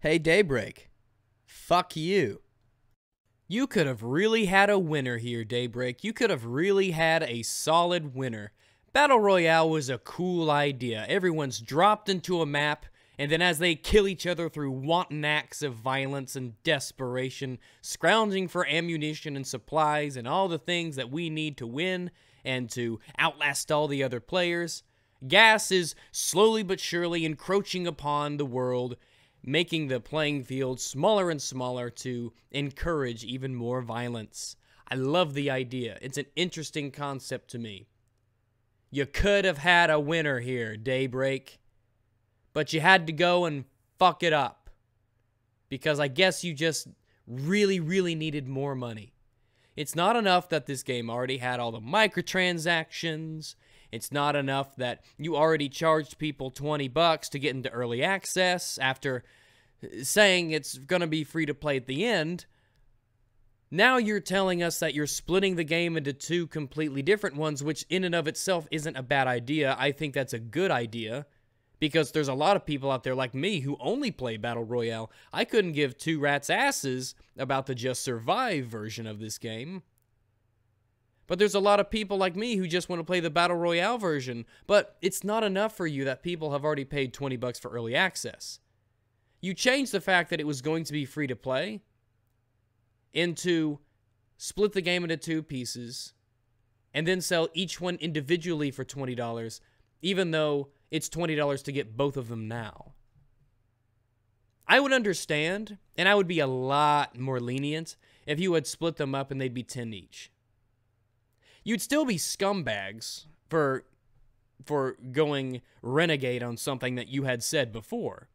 Hey, Daybreak. Fuck you. You could have really had a winner here, Daybreak. You could have really had a solid winner. Battle Royale was a cool idea. Everyone's dropped into a map, and then as they kill each other through wanton acts of violence and desperation, scrounging for ammunition and supplies and all the things that we need to win and to outlast all the other players, gas is slowly but surely encroaching upon the world making the playing field smaller and smaller to encourage even more violence. I love the idea. It's an interesting concept to me. You could have had a winner here, Daybreak, but you had to go and fuck it up. Because I guess you just really, really needed more money. It's not enough that this game already had all the microtransactions. It's not enough that you already charged people 20 bucks to get into early access after saying it's going to be free to play at the end. Now you're telling us that you're splitting the game into two completely different ones, which in and of itself isn't a bad idea. I think that's a good idea because there's a lot of people out there like me who only play Battle Royale. I couldn't give two rats' asses about the Just Survive version of this game. But there's a lot of people like me who just want to play the Battle Royale version. But it's not enough for you that people have already paid 20 bucks for early access. You change the fact that it was going to be free to play into split the game into two pieces and then sell each one individually for $20, even though it's $20 to get both of them now. I would understand, and I would be a lot more lenient if you had split them up and they'd be 10 each you'd still be scumbags for for going renegade on something that you had said before.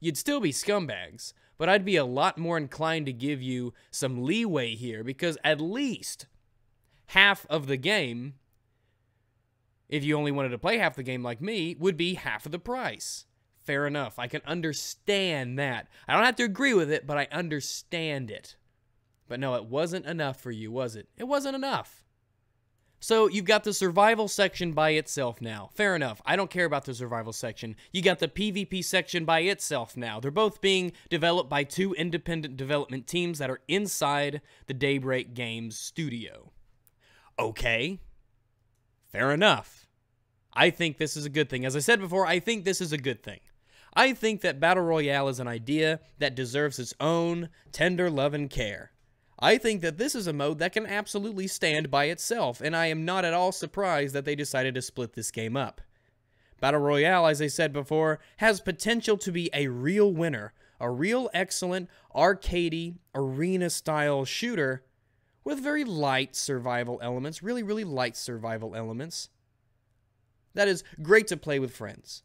You'd still be scumbags, but I'd be a lot more inclined to give you some leeway here because at least half of the game, if you only wanted to play half the game like me, would be half of the price. Fair enough. I can understand that. I don't have to agree with it, but I understand it. But no, it wasn't enough for you, was it? It wasn't enough. So you've got the survival section by itself now. Fair enough. I don't care about the survival section. You got the PvP section by itself now. They're both being developed by two independent development teams that are inside the Daybreak Games studio. Okay. Fair enough. I think this is a good thing. As I said before, I think this is a good thing. I think that Battle Royale is an idea that deserves its own tender love and care. I think that this is a mode that can absolutely stand by itself, and I am not at all surprised that they decided to split this game up. Battle Royale, as I said before, has potential to be a real winner, a real excellent arcadey arena-style shooter with very light survival elements, really, really light survival elements. That is great to play with friends.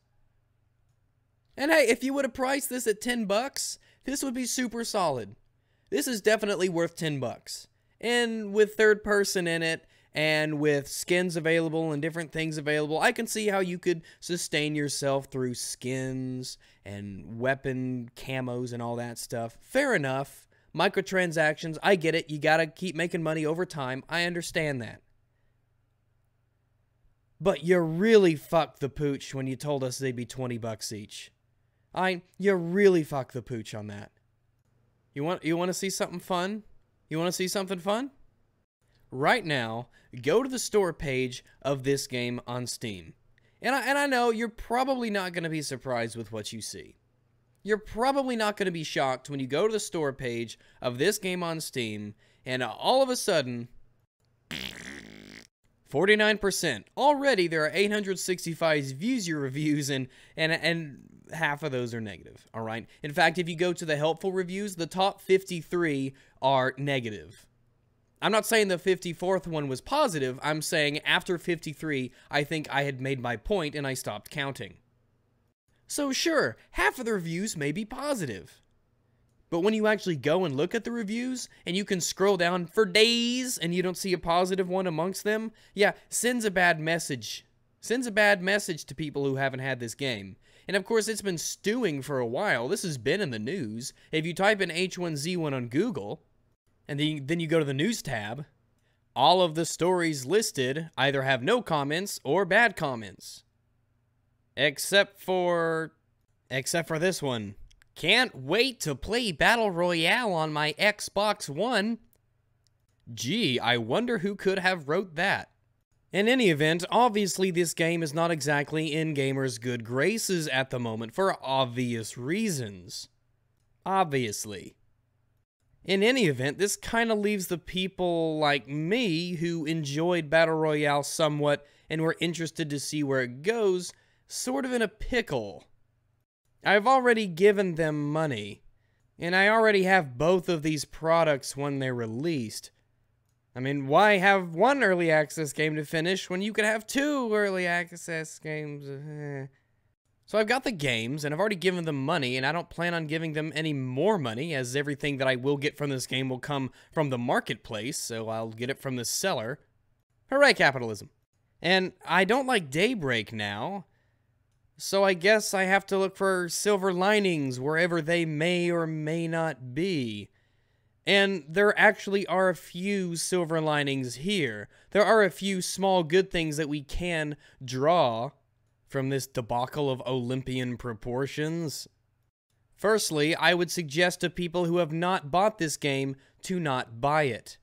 And hey, if you would have priced this at 10 bucks, this would be super solid. This is definitely worth 10 bucks. And with third person in it and with skins available and different things available, I can see how you could sustain yourself through skins and weapon camos and all that stuff. Fair enough. Microtransactions, I get it. You got to keep making money over time. I understand that. But you really fucked the pooch when you told us they'd be 20 bucks each. I you really fucked the pooch on that. You want you want to see something fun? You want to see something fun? Right now, go to the store page of this game on Steam. And I, and I know you're probably not going to be surprised with what you see. You're probably not going to be shocked when you go to the store page of this game on Steam and all of a sudden 49%. Already there are 865 views your reviews and and and half of those are negative, all right? In fact, if you go to the helpful reviews, the top 53 are negative. I'm not saying the 54th one was positive. I'm saying after 53, I think I had made my point and I stopped counting. So sure, half of the reviews may be positive. But when you actually go and look at the reviews and you can scroll down for days and you don't see a positive one amongst them, yeah, sends a bad message. Sends a bad message to people who haven't had this game. And of course, it's been stewing for a while. This has been in the news. If you type in H1Z1 on Google, and then, then you go to the news tab, all of the stories listed either have no comments or bad comments. Except for... Except for this one. Can't wait to play Battle Royale on my Xbox One. Gee, I wonder who could have wrote that. In any event, obviously this game is not exactly in gamers' good graces at the moment for obvious reasons. Obviously. In any event, this kind of leaves the people like me who enjoyed Battle Royale somewhat and were interested to see where it goes sort of in a pickle. I've already given them money, and I already have both of these products when they're released. I mean, why have one early access game to finish when you could have two early access games? So I've got the games, and I've already given them money, and I don't plan on giving them any more money, as everything that I will get from this game will come from the marketplace, so I'll get it from the seller. Hooray, capitalism. And I don't like Daybreak now, so I guess I have to look for silver linings wherever they may or may not be. And there actually are a few silver linings here. There are a few small good things that we can draw from this debacle of Olympian proportions. Firstly, I would suggest to people who have not bought this game to not buy it.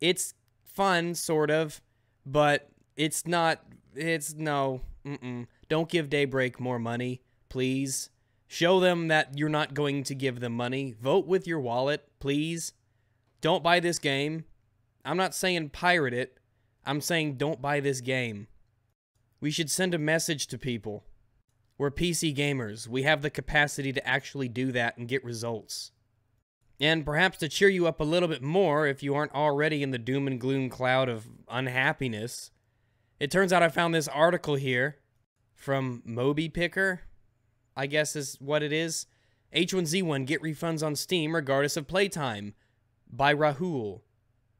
It's fun, sort of, but it's not. It's no. Mm-mm. Don't give Daybreak more money, please. Show them that you're not going to give them money. Vote with your wallet, please. Don't buy this game. I'm not saying pirate it. I'm saying don't buy this game. We should send a message to people. We're PC gamers. We have the capacity to actually do that and get results. And perhaps to cheer you up a little bit more if you aren't already in the doom and gloom cloud of unhappiness, it turns out I found this article here from MobiPicker, I guess is what it is. H1Z1 get refunds on Steam regardless of playtime by Rahul.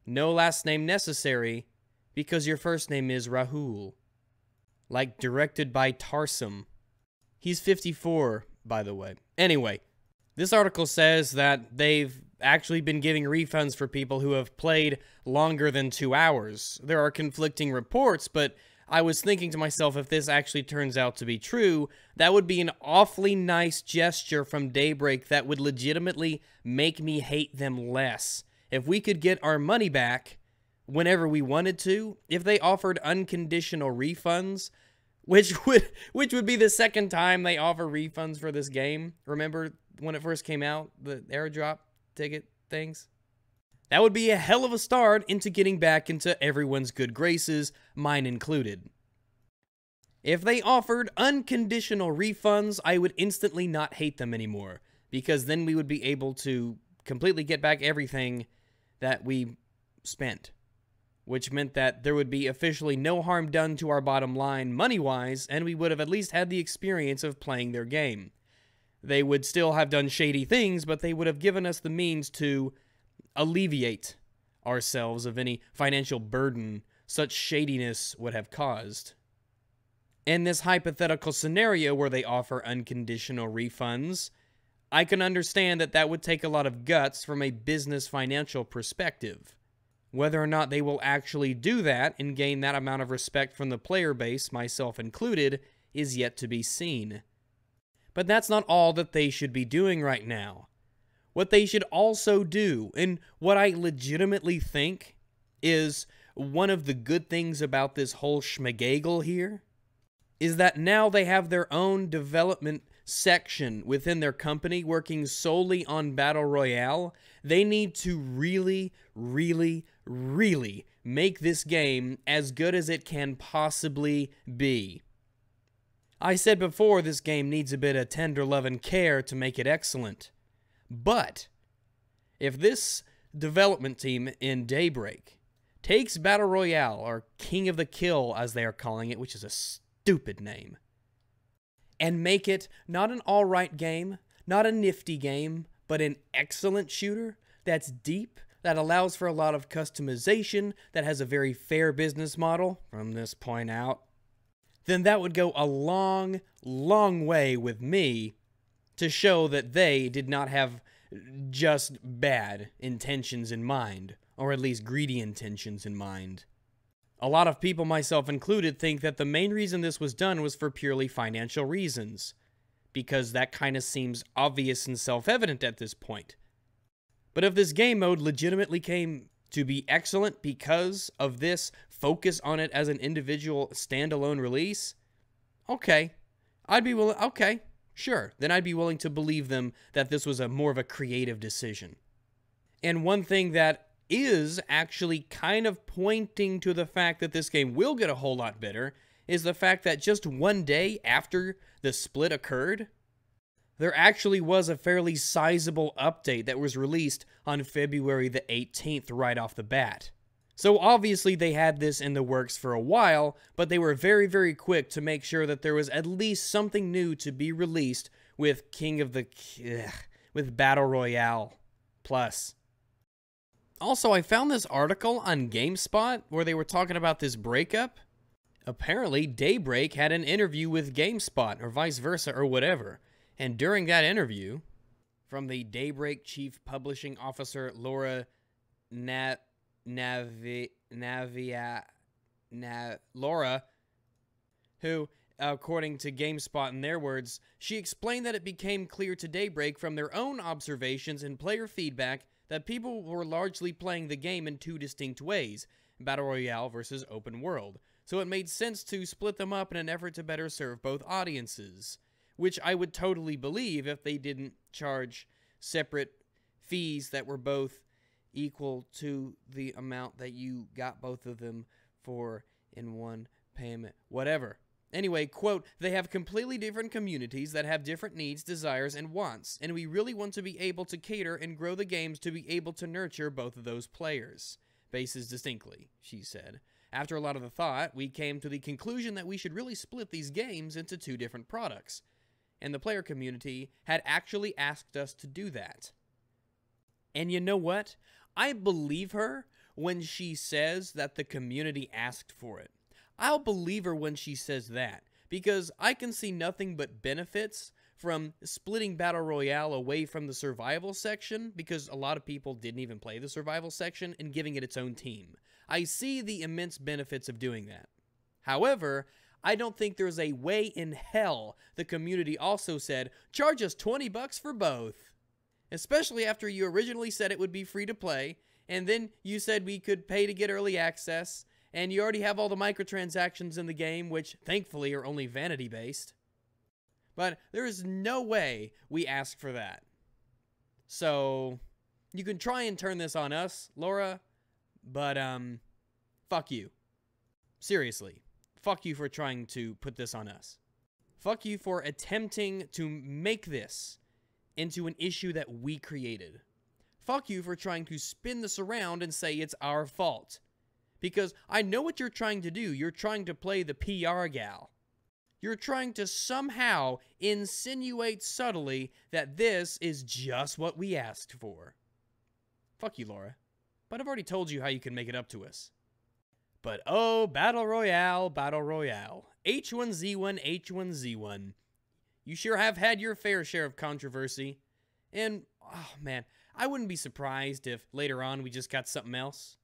No last name necessary because your first name is Rahul. Like directed by Tarsem. He's 54, by the way. Anyway, this article says that they've actually been giving refunds for people who have played longer than two hours. There are conflicting reports, but I was thinking to myself, if this actually turns out to be true, that would be an awfully nice gesture from Daybreak that would legitimately make me hate them less. If we could get our money back whenever we wanted to, if they offered unconditional refunds, which would which would be the second time they offer refunds for this game. Remember when it first came out, the airdrop ticket things? That would be a hell of a start into getting back into everyone's good graces, mine included. If they offered unconditional refunds, I would instantly not hate them anymore, because then we would be able to completely get back everything that we spent, which meant that there would be officially no harm done to our bottom line money wise, and we would have at least had the experience of playing their game. They would still have done shady things, but they would have given us the means to alleviate ourselves of any financial burden such shadiness would have caused. In this hypothetical scenario where they offer unconditional refunds, I can understand that that would take a lot of guts from a business financial perspective. Whether or not they will actually do that and gain that amount of respect from the player base, myself included, is yet to be seen. But that's not all that they should be doing right now. What they should also do, and what I legitimately think is one of the good things about this whole schmagagel here, is that now they have their own development section within their company working solely on Battle Royale. They need to really, really, really make this game as good as it can possibly be. I said before this game needs a bit of tender love and care to make it excellent. But if this development team in Daybreak takes Battle Royale, or King of the Kill as they are calling it, which is a stupid name, and make it not an alright game, not a nifty game, but an excellent shooter that's deep, that allows for a lot of customization, that has a very fair business model from this point out, then that would go a long, long way with me to show that they did not have just bad intentions in mind, or at least greedy intentions in mind. A lot of people, myself included, think that the main reason this was done was for purely financial reasons. because that kind of seems obvious and self evident at this point. But if this game mode legitimately came to be excellent because of this focus on it as an individual standalone release, okay, I'd be willing, okay, sure, then I'd be willing to believe them that this was a more of a creative decision. And one thing that is actually kind of pointing to the fact that this game will get a whole lot better is the fact that just one day after the split occurred, there actually was a fairly sizable update that was released on February the 18th right off the bat. So obviously they had this in the works for a while, but they were very, very quick to make sure that there was at least something new to be released with King of the... Ugh, with Battle Royale Plus. Also, I found this article on GameSpot where they were talking about this breakup. Apparently, Daybreak had an interview with GameSpot, or vice versa, or whatever. And during that interview, from the Daybreak Chief Publishing Officer Laura Na- Navi- Navia, Na- Laura, who, according to GameSpot in their words, she explained that it became clear to Daybreak from their own observations and player feedback that people were largely playing the game in two distinct ways Battle Royale versus Open World. So it made sense to split them up in an effort to better serve both audiences which I would totally believe if they didn't charge separate fees that were both equal to the amount that you got both of them for in one payment. Whatever. Anyway, quote, they have completely different communities that have different needs, desires, and wants, and we really want to be able to cater and grow the games to be able to nurture both of those players. Bases distinctly, she said. After a lot of the thought, we came to the conclusion that we should really split these games into two different products and the player community had actually asked us to do that. And you know what? I believe her when she says that the community asked for it. I'll believe her when she says that because I can see nothing but benefits from splitting Battle Royale away from the survival section because a lot of people didn't even play the survival section and giving it its own team. I see the immense benefits of doing that. However, I don't think there's a way in hell the community also said, charge us 20 bucks for both. Especially after you originally said it would be free to play, and then you said we could pay to get early access, and you already have all the microtransactions in the game, which thankfully are only vanity based. But there is no way we ask for that. So, you can try and turn this on us, Laura, but, um, fuck you. Seriously fuck you for trying to put this on us. Fuck you for attempting to make this into an issue that we created. Fuck you for trying to spin this around and say it's our fault. Because I know what you're trying to do. You're trying to play the PR gal. You're trying to somehow insinuate subtly that this is just what we asked for. Fuck you, Laura. But I've already told you how you can make it up to us. But oh, Battle Royale, Battle Royale. H1Z1, H1Z1. You sure have had your fair share of controversy. And, oh man, I wouldn't be surprised if later on we just got something else.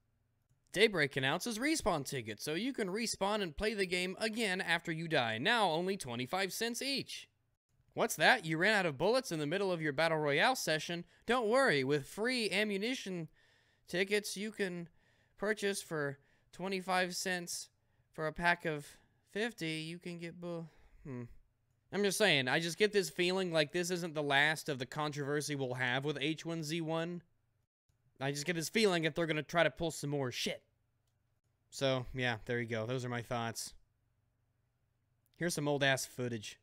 Daybreak announces respawn tickets, so you can respawn and play the game again after you die, now only 25 cents each. What's that? You ran out of bullets in the middle of your Battle Royale session? Don't worry, with free ammunition tickets you can purchase for 25 cents for a pack of 50, you can get bull. Hmm. I'm just saying, I just get this feeling like this isn't the last of the controversy we'll have with H1Z1. I just get this feeling that they're going to try to pull some more shit. So, yeah, there you go. Those are my thoughts. Here's some old ass footage.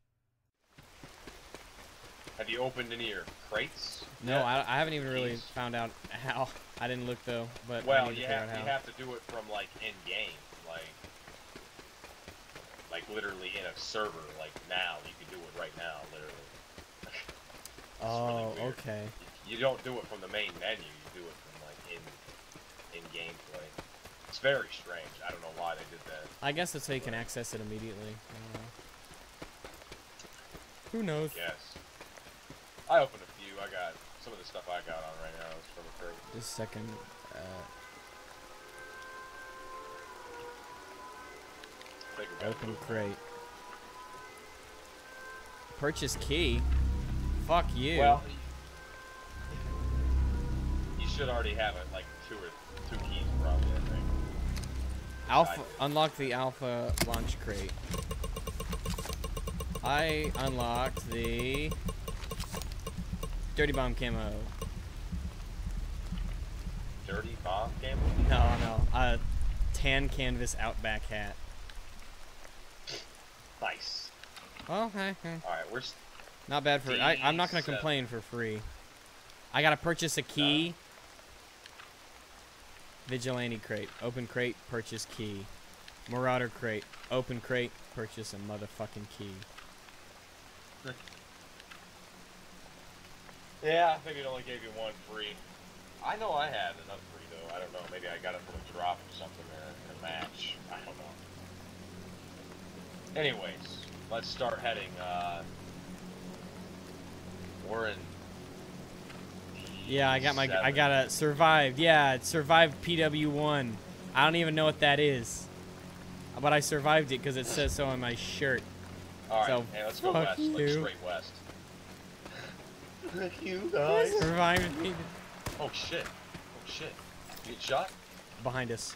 Have you opened any of your crates? No, I, I, haven't even really found out how. I didn't look though, but well, you have you have to do it from like in game, like like literally in a server. Like now, you can do it right now, literally. oh, really okay. You, you don't do it from the main menu. You do it from like in in gameplay. It's very strange. I don't know why they did that. I guess it's so you can access it immediately. Who knows? Yes. I opened a few. I got some of the stuff I got on right now is from a crate. Just second. Uh, open crate. Purchase key. Fuck you. Well, you should already have it, like two or two keys, probably. I think. Alpha. Unlock the alpha launch crate. I unlocked the dirty bomb camo. Dirty bomb game. No, no. A tan canvas outback hat. Nice. Well, hey, hey. All right, we're. Not bad for. I, I'm not gonna D7. complain for free. I gotta purchase a key. Vigilante crate. Open crate. Purchase key. Marauder crate. Open crate. Purchase a motherfucking key. Yeah, I think it only gave you one free. I know I had enough free though. I don't know. Maybe I got it from a drop or something in in a match. I don't know. Anyways, let's start heading. Uh, we're in. Yeah, I got my. I got a survived. Yeah, it survived PW1. I don't even know what that is, but I survived it because it says so on my shirt. All right, so, hey, let's go fuck west. Like straight west. you I survived me Oh shit! Oh shit! You get shot? behind us.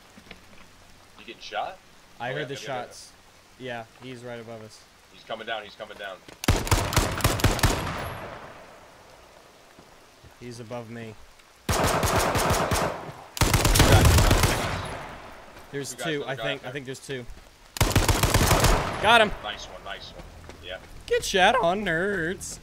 You getting shot? I Oh, heard yeah, the shots. Yeah, he's right above us. He's coming down. He's coming down. He's above me. There's Two two, I think. I think there's two. Got him. Nice one. Nice one. Yeah. Get shot on, nerds.